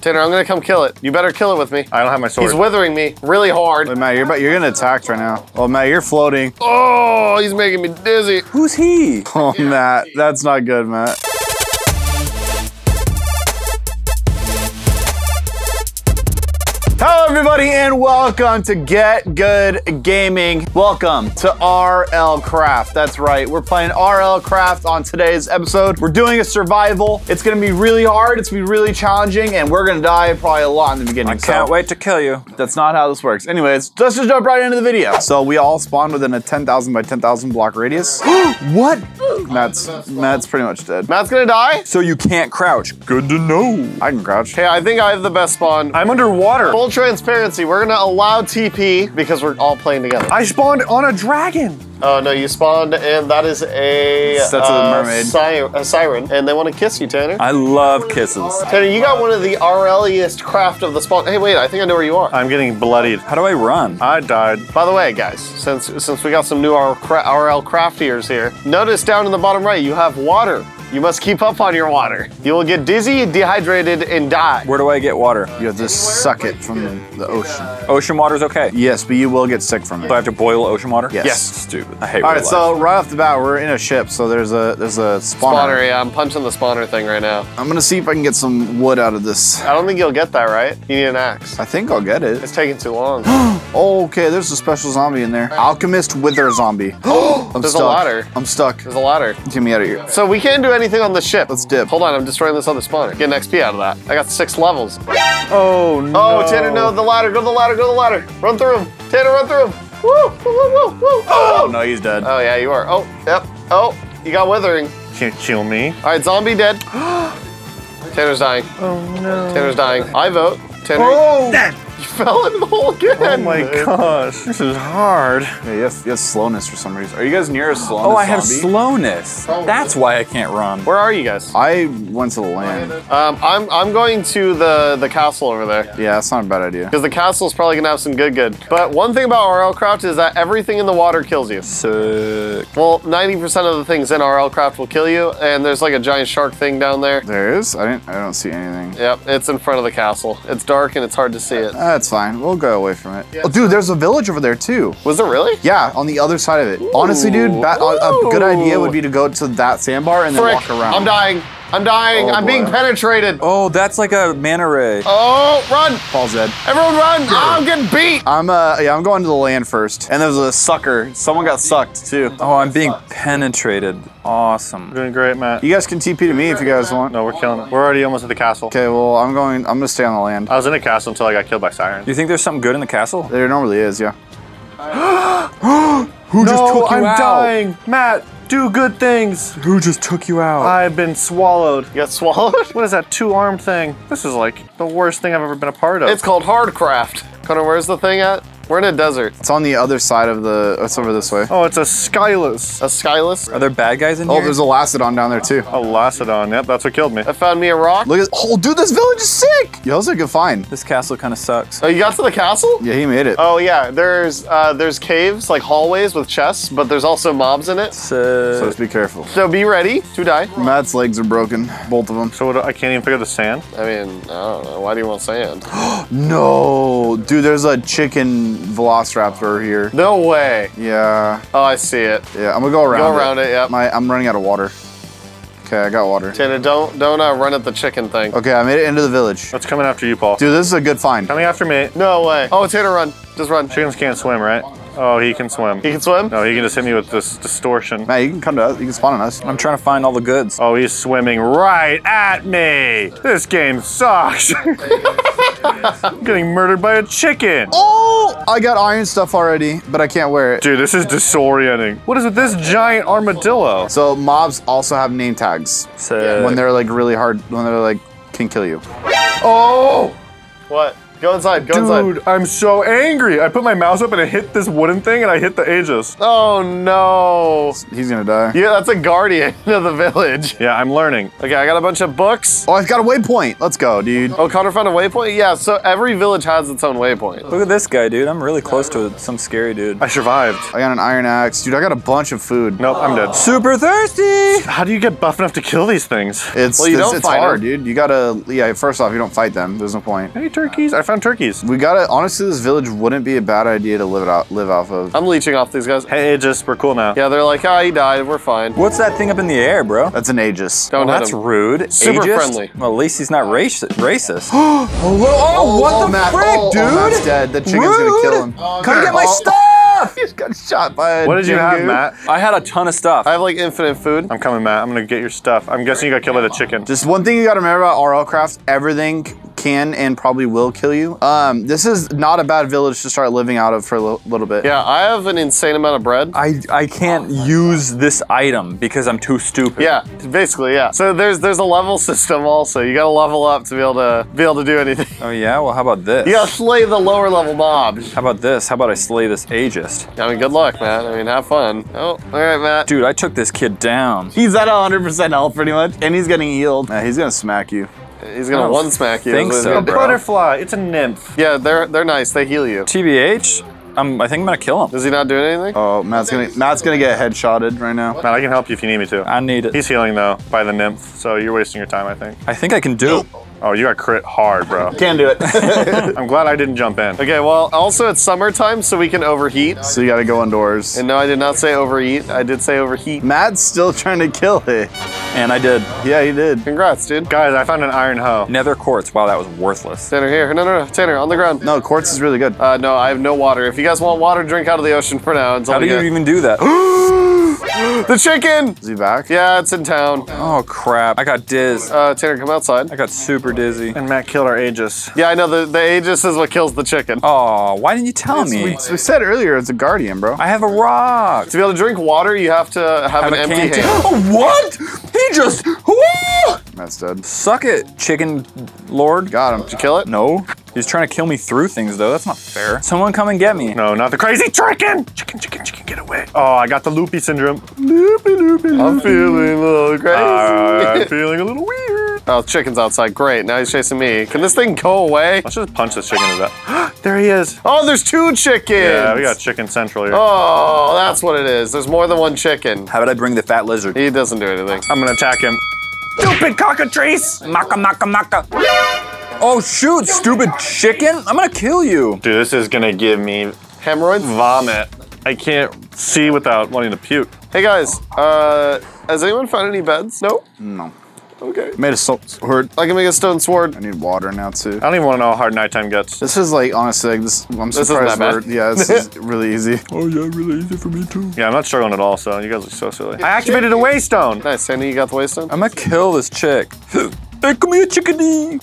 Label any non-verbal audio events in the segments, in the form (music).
Tanner, I'm gonna come kill it. You better kill it with me. I don't have my sword. He's withering me really hard. Wait, Matt, you're you're getting attacked right now. Oh, Matt, you're floating. Oh, he's making me dizzy. Who's he? Oh, Matt, that's not good, Matt. Everybody, and welcome to Get Good Gaming. Welcome to RL Craft. That's right, we're playing RL Craft on today's episode. We're doing a survival. It's gonna be really hard, it's gonna be really challenging, and we're gonna die probably a lot in the beginning. I can't so wait to kill you. That's not how this works. Anyways, let's just jump right into the video. So we all spawn within a 10,000 by 10,000 block radius. (gasps) What? Matt's, Matt's pretty much dead. Matt's gonna die. So you can't crouch. Good to know. I can crouch. Hey, I think I have the best spawn. I'm underwater. Full transparency, we're gonna allow TP because we're all playing together. I spawned on a dragon. Oh no, you spawned and that is a, That's a uh, mermaid. si- a siren, and they want to kiss you, Tanner. I love kisses. Tanner, you got one of the RLiest craft of the spawn. Hey, wait, I think I know where you are. I'm getting bloodied. How do I run? I died. By the way, guys, since since we got some new RL, cra- RL craftiers here, notice down in the bottom right you have water. You must keep up on your water. You will get dizzy, dehydrated, and die. Where do I get water? You have to suck it from the ocean. Ocean water's okay. Yes, but you will get sick from it. Do I have to boil ocean water? Yes. Yes. Stupid. I hate All real life. so right off the bat, we're in a ship, so there's a there's a spawner. Spawner, yeah, I'm punching the spawner thing right now. I'm gonna see if I can get some wood out of this. I don't think you'll get that, right? You need an axe. I think I'll get it. It's taking too long. Oh, (gasps) okay, there's a special zombie in there. Alchemist Wither Zombie. (gasps) I'm There's a stuck. ladder. I'm stuck. There's a ladder. Get me out of here. So we can't do anything on the ship. Let's dip. Hold on, I'm destroying this other spawner. Get an XP out of that. I got six levels. Oh, oh no. Oh, Tanner, no, the ladder. Go to the ladder. Go to the ladder. Run through him. Tanner, run through him. Woo, woo, woo, woo, woo. Oh, oh. no, he's dead. Oh, yeah, you are. Oh, yep. Oh, you got withering. Can't kill me. All right, zombie dead. (gasps) Tanner's dying. Oh no. Tanner's dying. I vote. Tanner, Oh. You (laughs) fell in the hole again. Oh my (laughs) gosh. This is hard. Yeah, you have, you have slowness for some reason. Are you guys near a slowness Oh, I have zombie? slowness. That's why I can't run. Where are you guys? I went to the land. Um, I'm I'm going to the the castle over there. Yeah, that's not a bad idea. Because the castle's probably gonna have some good good. But one thing about RL Craft is that everything in the water kills you. Sick. Well, 90% of the things in RL Craft will kill you, and there's like a giant shark thing down there. There is? I didn't I don't see anything. Yep, it's in front of the castle. It's dark and it's hard to see it. That's fine. We'll go away from it. Oh, dude, there's a village over there too. Was it really? Yeah, on the other side of it. Honestly, dude, a a good idea would be to go to that sandbar and then Frick, walk around. I'm dying. I'm dying. Oh, I'm being penetrated. Oh, that's like a manta ray. Oh, run! Paul's dead. Everyone run! I'm getting beat! I'm uh yeah, I'm going to the land first. And there's a sucker. Someone got sucked too. Oh, I'm being penetrated. Awesome. Doing great, Matt. You guys can TP to me if you guys want. No, we're killing it. We're already almost at the castle. Okay, well I'm going I'm gonna stay on the land. I was in the castle until I got killed by sirens. Do you think there's something good in the castle? There normally is, yeah. (gasps) (gasps) Who just took you I'm out? dying. Matt, do good things. Who just took you out? I've been swallowed. You got swallowed? (laughs) What is that two-arm thing? This is like the worst thing I've ever been a part of. It's called Hardcraft. Connor, where's the thing at? We're in a desert. It's on the other side of the it's over this way. oh, it's a Skylus. A Skyless. Are there bad guys in Oh, here? Oh, there's a Lacedon down there too. A Lacedon. Yep, that's what killed me. I found me a rock. Look at oh dude, this village is sick! Yo, that was a good find. This castle kind of sucks. Oh, you got to the castle? Yeah, he made it. Oh yeah, there's uh, there's caves like hallways with chests, but there's also mobs in it. So Sick. just be careful. So be ready to die. Matt's legs are broken, both of them. So what, I can't even figure the sand. I mean, I don't know. Why do you want sand? (gasps) No, dude, there's a chicken velociraptor here. no way. Yeah, Oh, I see it. yeah, I'm gonna go around. Go around it. Yep. My, I'm running out of water. Okay, I got water. Tanner, don't don't uh, run at the chicken thing. Okay, I made it into the village. What's coming after you, Paul? Dude, this is a good find. Coming after me. No way. Oh, Tanner, run. Just run. Chickens can't swim, right? Oh, he can swim. He can swim. No, he can just hit me with this distortion. Matt, you can come to us. You can spawn on us. I'm trying to find all the goods. Oh, he's swimming right at me. This game sucks. (laughs) I'm getting murdered by a chicken. Oh, I got iron stuff already, but I can't wear it. Dude, this is disorienting. What is with this giant armadillo? So mobs also have name tags Sick. when they're like really hard, when they're like can kill you. Oh. What? Go inside. Go inside. Dude, I'm so angry. I put my mouse up and I hit this wooden thing and I hit the Aegis. Oh no. He's gonna die. Yeah, that's a guardian (laughs) of the village. Yeah, I'm learning. Okay, I got a bunch of books. Oh, I've got a waypoint. Let's go, dude. Oh, Connor found a waypoint? Yeah, so every village has its own waypoint. Look at this guy, dude. I'm really close to some scary dude. I survived. I got an iron axe. Dude, I got a bunch of food. Nope, I'm dead. Super thirsty. How do you get buff enough to kill these things? It's, Well, you it's, don't it's fight hard, them. dude. You gotta, yeah, first off, you don't fight them. There's no point. Any turkeys? I found turkeys. We gotta, honestly, this village wouldn't be a bad idea to live out, live off of. I'm leeching off these guys. Hey, Aegis, we're cool now. Yeah, they're like, ah, he died. We're fine. What's that thing up in the air, bro? That's an Aegis. Don't Well, hit that's him. rude. Super Ageist? friendly. Well, at least he's not raci- racist. (gasps) oh, oh, what the Matt, frick, oh, dude? Oh, Matt's dead. The chicken's gonna kill him. Come get my Oh. stuff. (laughs) He just got shot by a What did you have, Jengu. Matt? I had a ton of stuff. I have like infinite food. I'm coming, Matt. I'm gonna get your stuff. I'm guessing you got killed by the chicken. Just one thing you gotta remember about RL Craft, everything can and probably will kill you. Um, this is not a bad village to start living out of for a little bit. Yeah, I have an insane amount of bread. I, I can't use this item because I'm too stupid. Yeah, basically, yeah. So there's there's a level (laughs) system also. You gotta level up to be able to be able to do anything. Oh yeah. Well, how about this? You gotta slay the lower level mobs. How about this? How about I slay this Aegis? I mean, good luck, Matt. I mean, have fun. Oh, all right, Matt. Dude, I took this kid down. He's at 100% health pretty much, and he's getting healed. Yeah, he's gonna smack you. He's gonna I one smack you. think so, A bro. butterfly. It's a nymph. Yeah, they're they're nice. They heal you. TBH, I'm, I think I'm gonna kill him. Is he not doing anything? Oh, Matt's gonna Matt's gonna get headshotted right now. Matt, I can help you if you need me to. I need it. He's healing though by the nymph, so you're wasting your time, I think. I think I can do it. Oh, you got crit hard, bro. Can't do it. (laughs) I'm glad I didn't jump in. Okay, well, also it's summertime, so we can overheat. so you gotta go indoors. And no, I did not say overeat. I did say overheat. Matt's still trying to kill it. And I did. Yeah, he did. Congrats, dude. Guys, I found an iron hoe. Nether quartz. Wow, that was worthless. Tanner, here. No, no, no. Tanner, on the ground. No, quartz is really good. Uh, no, I have no water. If you guys want water, drink out of the ocean for now. Until How do you get- even do that? (gasps) (gasps) (gasps) the chicken! Is he back? Yeah, it's in town. oh crap! I got diz. Uh, Tanner, come outside. I got super dizzy. And Matt killed our Aegis. Yeah, I know. The, the Aegis is what kills the chicken. Oh, why didn't you tell me? We, we said earlier it's a guardian, bro. I have a rock. To be able to drink water, you have to have, Have an empty hand. Oh, (laughs) what? He just. Woo! Matt's dead. Suck it, chicken lord. Got him. Did you kill it? No. He's trying to kill me through things, though. That's not fair. Someone come and get me. No, not the crazy chicken! Chicken, chicken, chicken, get away. Oh, I got the loopy syndrome. Loopy, loopy, loopy. I'm feeling a little crazy. I'm (laughs) feeling a little weird. oh, chicken's outside. Great. Now he's chasing me. Can this thing go away? Let's just punch this chicken to death. (gasps) there he is. Oh, there's two chickens. Yeah, we got chicken central here. Oh, that's what it is. There's more than one chicken. How about I bring the fat lizard? He doesn't do anything. I'm gonna attack him. Stupid cockatrice! Maka maka maka. Oh shoot, stupid chicken! I'm gonna kill you. Dude, this is gonna give me Hemorrhoids? vomit. I can't see without wanting to puke. Hey guys, uh, has anyone found any beds? Nope. No. Okay. Made a sword. I can make a stone sword. I need water now too. I don't even want to know how hard nighttime gets. This is like honestly, like, this. I'm isn't surprised. that we're- bad. Yeah, this is (laughs) really easy. Oh yeah, really easy for me too. Yeah, I'm not struggling at all, so you guys are so silly. I activated a waystone! Nice, Sandy, you got the waystone? I'm gonna kill this chick. hey, come here, chickadee.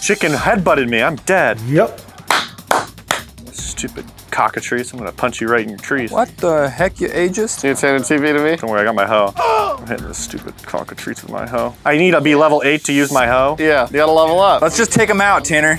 Chicken headbutted me, I'm dead. Yep. Stupid cockatrice, I'm gonna punch you right in your trees. What the heck, you ageist? You Tanner TV to me? Don't worry, I got my hoe. I'm (gasps) hitting this stupid cockatrice with my hoe. I need to be level 8 to use my hoe. Yeah, you gotta level up. Let's just take him out, Tanner.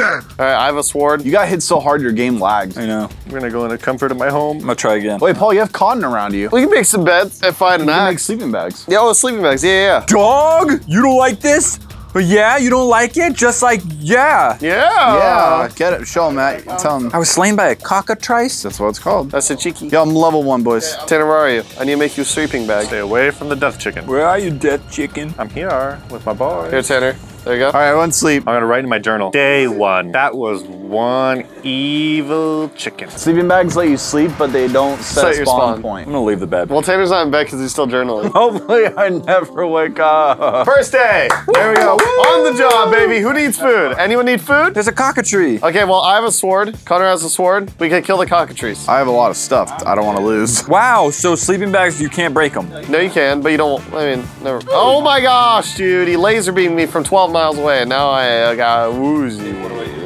All right, I have a sword. You got hit so hard your game lagged. I know. I'm gonna go in the comfort of my home. I'm gonna try again. Wait, Paul, you have cotton around you. We can make some beds if I had an You can make sleeping bags. Yeah, oh, sleeping bags. Yeah, yeah, Dog, you don't like this? But yeah, you don't like it? Just like, yeah. yeah. Yeah. Yeah, get it. Show him, Matt. Tell him. I was slain by a cockatrice. That's what it's called. That's a cheeky. Yo, I'm level one, boys. Tanner, where are you? I need to make you a sleeping bag. Stay away from the death chicken. Where are you, death chicken? I'm here with my boy. Here, Tanner. There you go. All right, one sleep. I'm gonna write in my journal. Day one. That was one evil chicken. Sleeping bags let you sleep, but they don't set, Set a your spawn, point. I'm gonna leave the bed. Well, Tanner's not in bed because he's still journaling. (laughs) Hopefully, I never wake up. First day. There we go. On the job, baby. Who needs food? Anyone need food? There's a cockatree. Okay, well, I have a sword. Connor has a sword. We can kill the cockatrice. I have a lot of stuff. I don't want to lose. (laughs) Wow, so sleeping bags, you can't break them. No, you can, but you don't. I mean, never. Oh my gosh, dude. He laser beamed me from 12 miles away, and now I uh, got woozy.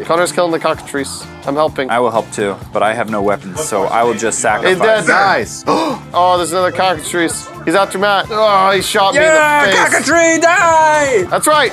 Connor's killing the cockatrice. I'm helping. I will help too, but I have no weapons, so I will just It sacrifice. does. Nice. (gasps) Oh, there's another cockatrice. He's after Matt. Oh, he shot me in the face. cockatree, die! That's right.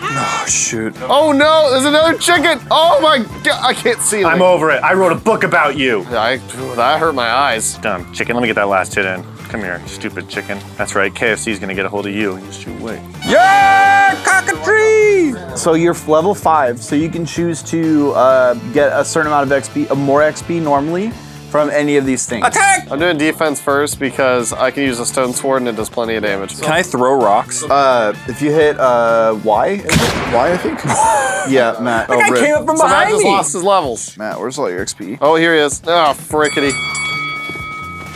Oh, shoot. Oh no, there's another chicken. Oh my god, I can't see I'm over it. I wrote a book about you. I, that hurt my eyes. Dumb chicken. Let me get that last hit in. Come here, stupid chicken. That's right. KFC's gonna get a hold of you. You just you wait. Yeah! Cockatoo! So you're level five, so you can choose to uh, get a certain amount of XP, uh, more XP normally from any of these things. Attack! I'm doing defense first because I can use a stone sword and it does plenty of damage. Can I throw rocks? Uh, if you hit uh, Y, is it? Y, I think. (laughs) yeah, Matt. Oh, I rip. came up from So Matt behind just me. lost his levels. Matt, where's all your XP? Oh, here he is. Oh, frickety.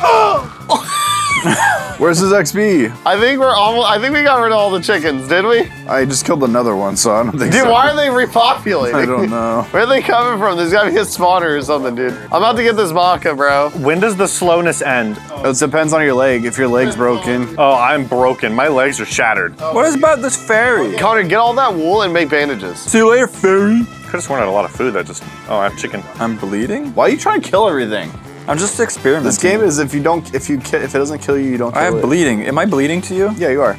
(laughs) (laughs) Where's his XP? I think we're almost, I think we got rid of all the chickens, did we? I just killed another one, so I don't think Dude, so. why are they repopulating? I don't know. (laughs) Where are they coming from? There's gotta be a spawner or something, dude. I'm about to get this maca, bro. When does the slowness end? It depends on your leg. If your leg's broken, Oh, I'm broken. My legs are shattered. What is about this fairy? Connor, get all that wool and make bandages. See you later, fairy. Could have sworn I had a lot of food that just. Oh, I have chicken. I'm bleeding? why are you trying to kill everything? I'm just experimenting. This game is if you don't, if you, if it doesn't kill you, you don't. Kill I have it. bleeding. Am I bleeding to you? Yeah, you are.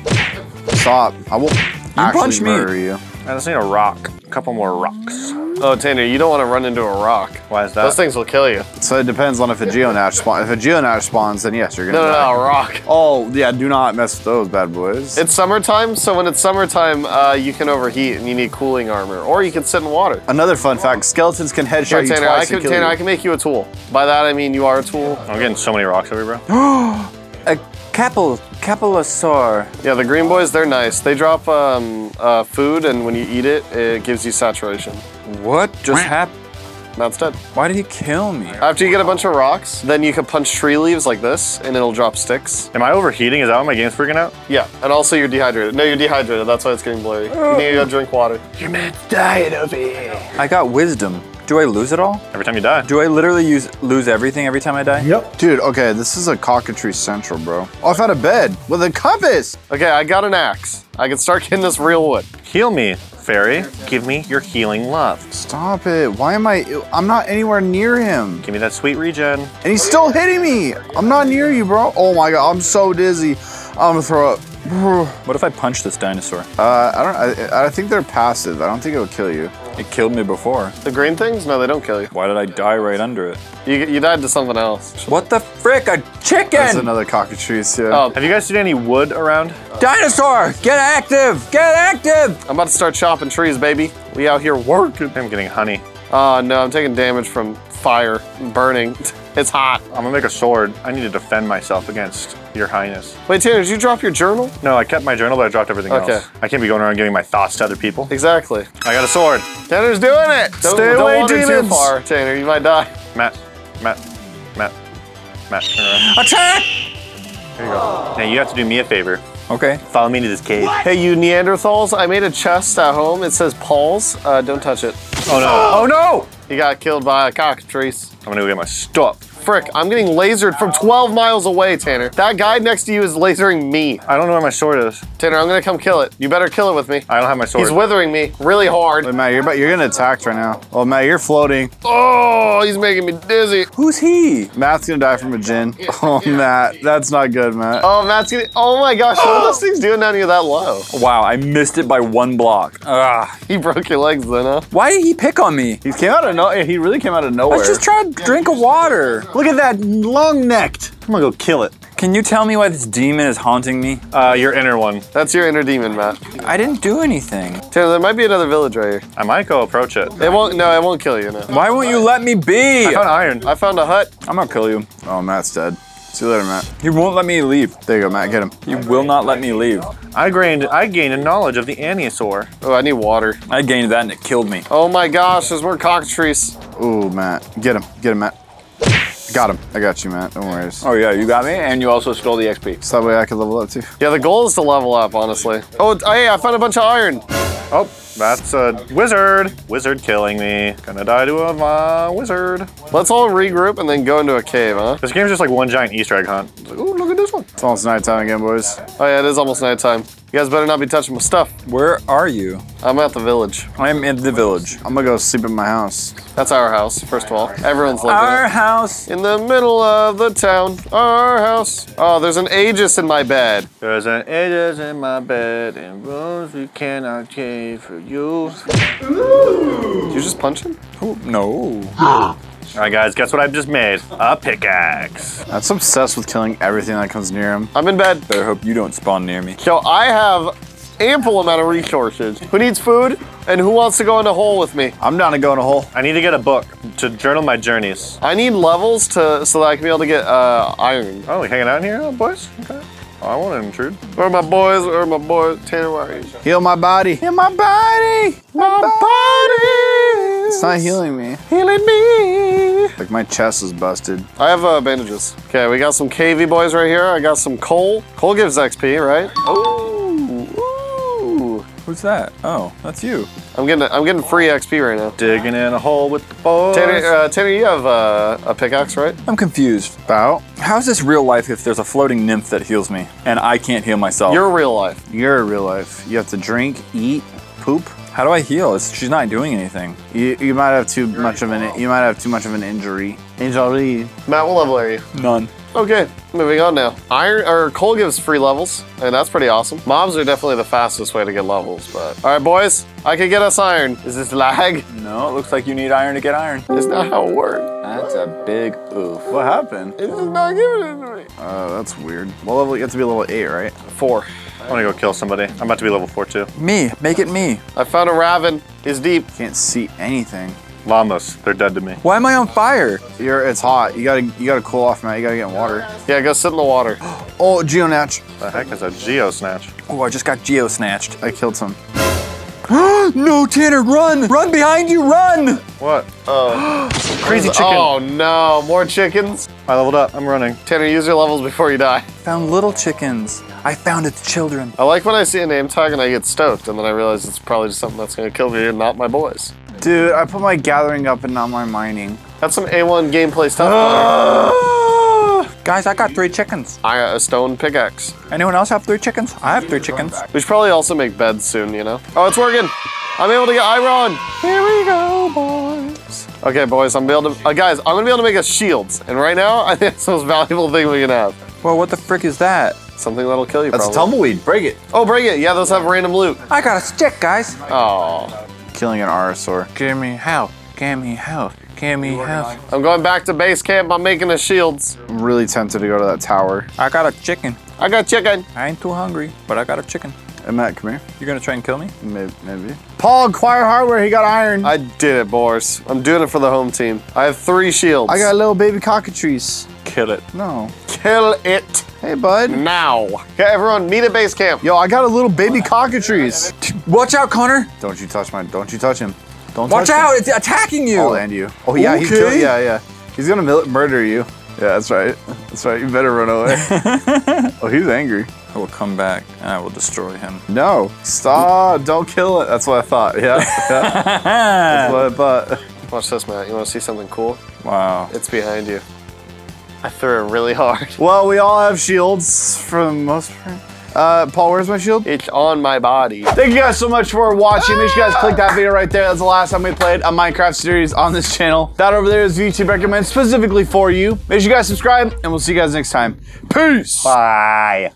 Stop. I will. You punch me. you. I just need a rock. A couple more rocks. Oh, Tanner, you don't want to run into a rock. Why is that? Those things will kill you. So it depends on if a geonach spawns. If a geonach spawns, then yes, you're gonna No, no, die. no, a rock. Oh yeah, do not mess with those bad boys. It's summertime, so when it's summertime, uh, you can overheat and you need cooling armor, or you can sit in water. Another fun fact: skeletons can headshot Here, you Tanner, I twice can, and kill Tanner, you. I can make you a tool. By that I mean you are a tool. I'm getting so many rocks over, here, bro. (gasps) (gasps) A capel, capelosaur. Yeah, the green boys, they're nice. They drop um, uh, food, and when you eat it, it gives you saturation. What just happened? That's dead. Why did he kill me? After you get a bunch of rocks, then you can punch tree leaves like this, and it'll drop sticks. Am I overheating? Is that why my game's freaking out? Yeah, and also you're dehydrated. No, you're dehydrated. That's why it's getting blurry. You need to go drink water. Your man's dying over here. I got wisdom. Do I lose it all? Every time you die. Do I literally use lose everything every time I die? Yep. Dude, okay, this is a cockatrice central, bro. Oh, I found a bed with a compass. Okay, I got an axe. I can start getting this real wood. Heal me, fairy. Give me your healing love. Stop it. Why am I? I'm not anywhere near him. Give me that sweet regen. And he's still hitting me. I'm not near you, bro. Oh my god, I'm so dizzy. I'm gonna throw up. (sighs) What if I punch this dinosaur? Uh, I don't. I, I think they're passive. I don't think it'll kill you. It killed me before. The green things? No, they don't kill you. Why did I die right under it? You, you died to something else. What the frick? A That's chicken! another cockatrice. Yeah. Oh, Have you guys seen any wood around? Dinosaur! Get active! Get active! I'm about to start chopping trees, baby. We out here working. I'm getting honey. Oh no, I'm taking damage from fire, burning. (laughs) It's hot. I'm gonna make a sword. I need to defend myself against your highness. Wait, Tanner, did you drop your journal? No, I kept my journal, but I dropped everything Okay. else. I can't be going around giving my thoughts to other people. Exactly. I got a sword. Tanner's doing it. Don't, Stay don't away, wander too far, Tanner. You might die. Matt, Matt, Matt, Matt, turn around. Attack! There you go. Now you have to do me a favor. Okay. Follow me to this cave. Hey, you Neanderthals! I made a chest at home. It says Paul's. Uh, don't touch it. Oh no! Oh no! He got killed by a cockatrice. I'm gonna go get my stuff. Frick, I'm getting lasered from 12 miles away, Tanner. That guy next to you is lasering me. I don't know where my sword is. Tanner, I'm gonna come kill it. You better kill it with me. I don't have my sword. He's withering me really hard. Wait, Matt, you're about, you're getting attacked right now. Oh, Matt, you're floating. Oh, he's making me dizzy. Who's he? Matt's gonna die from a gin. Oh, Matt, that's not good, Matt. Oh, Matt's getting. Oh my gosh, what are those things doing down here that low? Wow, I missed it by one block. Ah. He broke your legs then, huh? Why did he pick on me? He came out of no. He really came out of I nowhere. was just trying to drink of water. Look at that long necked. I'm gonna go kill it. Can you tell me why this demon is haunting me? Uh, your inner one. That's your inner demon, Matt. I didn't do anything. Tanner, there might be another village right here. I might go approach it. It won't. No, it won't kill you. No. Why won't you let me be? I found iron. I found a hut. I'm gonna kill you. Oh, Matt's dead. See you later, Matt. He won't let me leave. There you go, Matt. Get him. He will not let me leave. I gained. I gained a knowledge of the Aniosaur. Oh, I need water. I gained that and it killed me. Oh my gosh, there's more cockatrice. Ooh, Matt. Get him. Get him, Matt. Got him. I got you, Matt. Don't worry. Oh yeah, you got me, and you also stole the XP. that way I could level up too. Yeah, the goal is to level up, honestly. Oh, hey, I found a bunch of iron. Oh, that's a wizard. Wizard killing me. Gonna die to a uh, wizard. Let's all regroup and then go into a cave, huh? This game's just like one giant Easter egg hunt. It's like, look this one. It's almost nighttime again, boys. Oh yeah, it is almost nighttime. You guys better not be touching my stuff. Where are you? I'm at the village. I'm in the village. I'm gonna go sleep in my house. That's our house, first of all. Everyone's living Our in house. In the middle of the town, our house. Oh, there's an Aegis in my bed. There's an Aegis in my bed and rooms we cannot change for you. Did you just punch him? Oh, no. (laughs) All right, guys, guess what I've just made? A pickaxe. That's obsessed with killing everything that comes near him. I'm in bed. Better hope you don't spawn near me. So I have ample amount of resources. Who needs food? And who wants to go in a hole with me? I'm down to go in a hole. I need to get a book to journal my journeys. I need levels to so that I can be able to get uh, iron. Oh, we hanging out here, boys? Okay. Oh, I want to intrude. Where are my boys? Where are my boys? Tanner, where are you? Heal my body. Heal my body. My body It's not healing me. healing me. Like my chest is busted. I have uh, bandages. Okay, we got some KV boys right here. I got some coal. Coal gives XP, right? Oh, ooh. Who's that? Oh, that's you. I'm getting I'm getting free XP right now. Digging in a hole with the boys. Tanner, uh, Tanner, you have uh, a pickaxe, right? I'm confused. About? How's this real life if there's a floating nymph that heals me and I can't heal myself? You're real life. You're a real life. You have to drink, eat, poop. How do I heal? It's, she's not doing anything. You, you might have too much of an you might have too much of an injury. Injury. Matt, what level are you? None. Okay, moving on now. Iron or coal gives free levels, and that's pretty awesome. Mobs are definitely the fastest way to get levels, but all right, boys, I can get us iron. Is this lag? No, it looks like you need iron to get iron. It's not how it works. That's a big oof. What happened? It's just not giving it to me. Oh, that's weird. What level? You have to be level eight, right? Four. I want to go kill somebody. I'm about to be level four too. Me, make it me. I found a raven. He's deep. Can't see anything. Llamas, they're dead to me. Why am I on fire? You're. It's hot. You gotta. You gotta cool off, man. You gotta get in water. Yeah, go sit in the water. (gasps) Oh, Geonach. The heck is a geo snatch? Oh, I just got geo snatched. I killed some. (gasps) no, Tanner, run! Run behind you, run! What? Oh, (gasps) Crazy oh, chicken. Oh no, more chickens. I leveled up. I'm running. Tanner, use your levels before you die. Found little chickens. I found its children. I like when I see a name tag and I get stoked, and then I realize it's probably just something that's gonna kill me and not my boys. Dude, I put my gathering up and not my mining. That's some A1 gameplay stuff. (gasps) buddy. Guys, I got three chickens. I got a stone pickaxe. Anyone else have three chickens? I have three chickens. We should probably also make beds soon, you know? Oh, it's working. I'm able to get iron. Here we go, boys. Okay, boys, I'm able to, uh, guys, I'm gonna be able to make us shields. And right now, (laughs) I think it's the most valuable thing we can have. Well, what the frick is that? Something that'll kill you, That's a probably. tumbleweed. Break it. Oh, break it. Yeah, those have random loot. I got a stick, guys. Oh, Killing an Arisaur. Give me help. Give me help. Give me help. I'm going back to base camp. I'm making the shields. I'm really tempted to go to that tower. I got a chicken. I got chicken. I ain't too hungry, but I got a chicken. Hey, Matt, come here. You're gonna try and kill me? Maybe. maybe. Paul, acquire hardware. He got iron. I, I did it, Boris. I'm doing it for the home team. I have three shields. I got a little baby cockatrice. Kill it. No. kill it Hey, bud. now. Okay, everyone, meet at base camp. Yo, I got a little baby cockatrice. Watch out, Connor! Don't you touch my. Don't you touch him. Don't Watch touch out! It's attacking you! Oh, him. I'll land you. Oh yeah, he's Okay. kill, yeah, yeah. He's gonna mil- murder you. Yeah, that's right. That's right. You better run away. (laughs) oh, he's angry. I will come back and I will destroy him. No, stop! Don't kill it. That's what I thought. Yeah, yeah. (laughs) that's what I thought. Watch this, Matt. You want to see something cool? Wow. It's behind you. I threw it really hard. Well, we all have shields from most part. Uh, Paul, where's my shield? It's on my body. Thank you guys so much for watching. Make sure you guys click that video right there. That's the last time we played a Minecraft series on this channel. That over there is YouTube recommend specifically for you. Make sure you guys subscribe, and we'll see you guys next time. Peace. Bye.